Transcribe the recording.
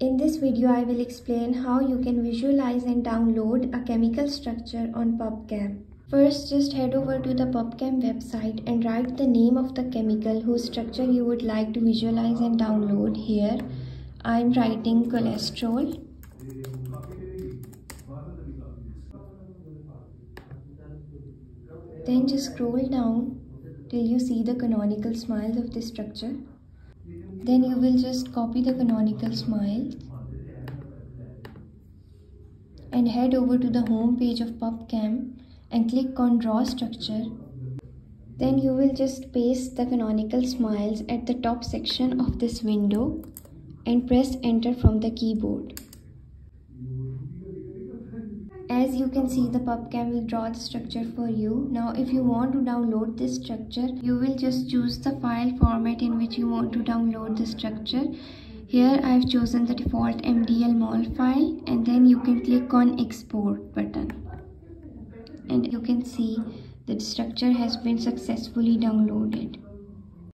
In this video, I will explain how you can visualize and download a chemical structure on PubChem. First, just head over to the PubChem website and write the name of the chemical whose structure you would like to visualize and download. Here, I am writing cholesterol. Then just scroll down till you see the canonical smiles of this structure. Then you will just copy the canonical smiles and head over to the home page of PubChem and click on draw structure. Then you will just paste the canonical smiles at the top section of this window and press enter from the keyboard. As you can see the PubChem will draw the structure for you. Now if you want to download this structure, you will just choose the file format in which you want to download the structure. Here I have chosen the default MDL mol file and then you can click on export button. And you can see that the structure has been successfully downloaded.